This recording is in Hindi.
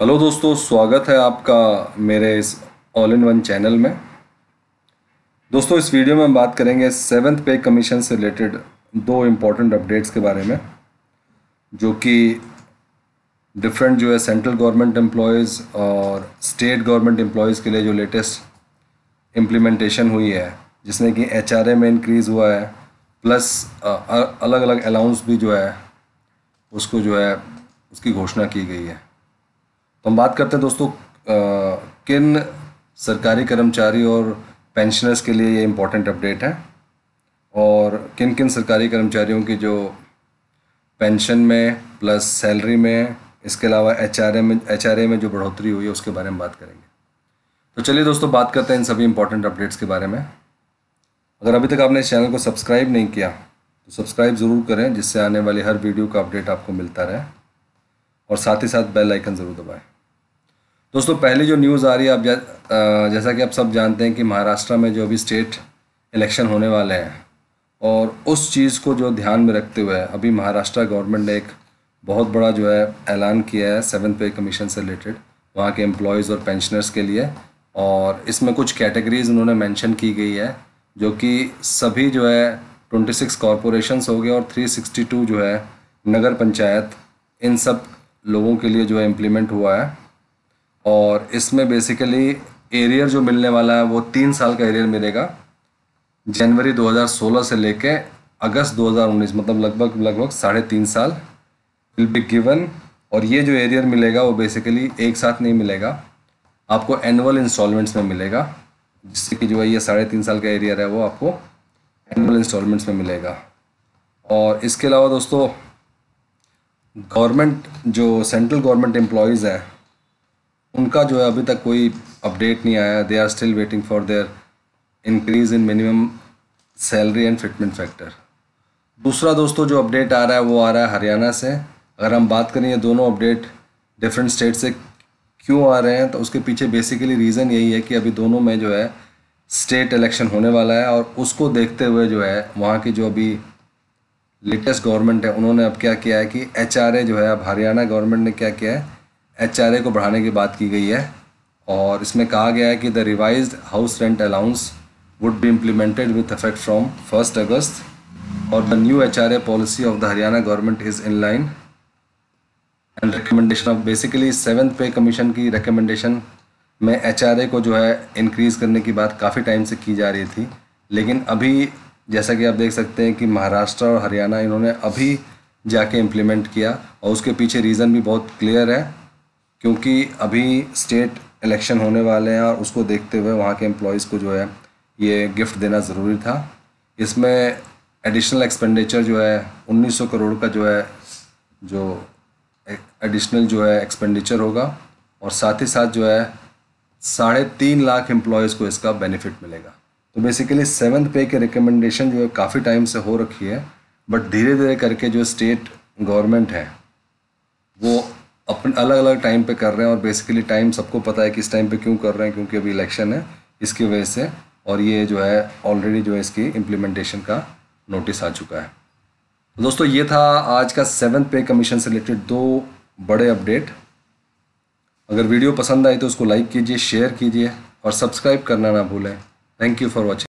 हेलो दोस्तों, स्वागत है आपका मेरे इस ऑल इन वन चैनल में। दोस्तों, इस वीडियो में हम बात करेंगे सेवन्थ पे कमीशन से रिलेटेड दो इंपॉर्टेंट अपडेट्स के बारे में, जो कि डिफरेंट जो है सेंट्रल गवर्नमेंट एम्प्लॉयज़ और स्टेट गवर्नमेंट एम्प्लॉयज़ के लिए जो लेटेस्ट इम्प्लीमेंटेशन हुई है जिसमें कि एचआरए में इंक्रीज़ हुआ है प्लस अलग अलग अलाउंस भी जो है, उसको जो है, उसकी घोषणा की गई है। हम बात करते हैं दोस्तों आ, किन सरकारी कर्मचारी और पेंशनर्स के लिए ये इम्पोर्टेंट अपडेट है? और किन किन सरकारी कर्मचारियों की जो पेंशन में प्लस सैलरी में इसके अलावा एच में एचआरए में जो बढ़ोतरी हुई है उसके बारे में बात करेंगे। तो चलिए दोस्तों बात करते हैं इन सभी इंपॉर्टेंट अपडेट्स के बारे में। अगर अभी तक आपने इस चैनल को सब्सक्राइब नहीं किया तो सब्सक्राइब ज़रूर करें जिससे आने वाली हर वीडियो का अपडेट आपको मिलता रहे। और साथ ही साथ बेल आइकन ज़रूर दबाएँ। दोस्तों, पहली जो न्यूज़ आ रही है, आप जैसा कि आप सब जानते हैं कि महाराष्ट्र में जो अभी स्टेट इलेक्शन होने वाले हैं, और उस चीज़ को जो ध्यान में रखते हुए अभी महाराष्ट्र गवर्नमेंट ने एक बहुत बड़ा जो है, ऐलान किया है सेवन पे कमीशन से रिलेटेड वहाँ के एम्प्लॉयज़ और पेंशनर्स के लिए, और इसमें कुछ कैटेगरीज उन्होंने मेंशन की गई है, जो कि सभी जो है ट्वेंटी सिक्स कॉरपोरेशंस हो गए और थ्री सिक्सटी टू जो है, नगर पंचायत, इन सब लोगों के लिए जो है इम्प्लीमेंट हुआ है। और इसमें बेसिकली एरियर जो मिलने वाला है, वो तीन साल का एरियर मिलेगा। जनवरी 2016 से लेके अगस्त 2019 मतलब लगभग लगभग साढ़े तीन साल विल बी गिवन और ये जो एरियर मिलेगा, वो बेसिकली एक साथ नहीं मिलेगा। आपको एनुअल इंस्टॉलमेंट्स में मिलेगा, जिससे कि जो है ये साढ़े तीन साल का एरियर है, वो आपको एनुअल इंस्टॉलमेंट्स में मिलेगा। और इसके अलावा दोस्तों गवर्नमेंट जो सेंट्रल गवर्नमेंट एम्प्लॉयज़ हैं उनका जो है अभी तक कोई अपडेट नहीं आया। They are still waiting for their increase in minimum salary and fitment factor दूसरा दोस्तों जो अपडेट आ रहा है, वो आ रहा है हरियाणा से। अगर हम बात करें, ये दोनों अपडेट डिफरेंट स्टेट से क्यों आ रहे हैं तो उसके पीछे बेसिकली रीज़न यही है कि अभी दोनों में जो है स्टेट इलेक्शन होने वाला है और उसको देखते हुए जो है, वहाँ की जो अभी लेटेस्ट गवर्नमेंट है, उन्होंने अब क्या किया है कि एचआरए जो है, अब हरियाणा गवर्नमेंट ने क्या किया है एचआरए को बढ़ाने की बात की गई है और इसमें कहा गया है कि the revise house rent allowance would be implemented with effect from first August और the new HRA policy of the Haryana government is in line and recommendation of basically seventh pay commission की रिकमेंडेशन में एचआरए को जो है इंक्रीज़ करने की बात काफ़ी टाइम से की जा रही थी। लेकिन अभी जैसा कि आप देख सकते हैं कि महाराष्ट्र और हरियाणा इन्होंने अभी जाके इम्प्लीमेंट किया और उसके पीछे रीज़न भी बहुत क्लियर है। क्योंकि अभी स्टेट इलेक्शन होने वाले हैं और उसको देखते हुए वहाँ के एम्प्लॉयज़ को जो है, ये गिफ्ट देना ज़रूरी था। इसमें एडिशनल एक्सपेंडिचर जो है 1900 करोड़ का जो है, जो एडिशनल जो है एक्सपेंडिचर होगा और साथ ही साथ जो है, साढ़े तीन लाख एम्प्लॉयज़ को इसका बेनिफिट मिलेगा। तो बेसिकली सेवन्थ पे के रिकमेंडेशन जो है, काफ़ी टाइम से हो रखी है बट धीरे धीरे करके जो स्टेट गवर्नमेंट है, वो अपन अलग अलग टाइम पे कर रहे हैं और बेसिकली टाइम सबको पता है कि इस टाइम पे क्यों कर रहे हैं, क्योंकि अभी इलेक्शन है, इसकी वजह से और ये जो है ऑलरेडी जो है इसकी इम्प्लीमेंटेशन का नोटिस आ चुका है। तो दोस्तों, ये था आज का सेवन्थ पे कमीशन से रिलेटेड दो बड़े अपडेट अगर वीडियो पसंद आई तो उसको लाइक कीजिए शेयर कीजिए और सब्सक्राइब करना ना भूलें। Thank you for watching